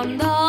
넌더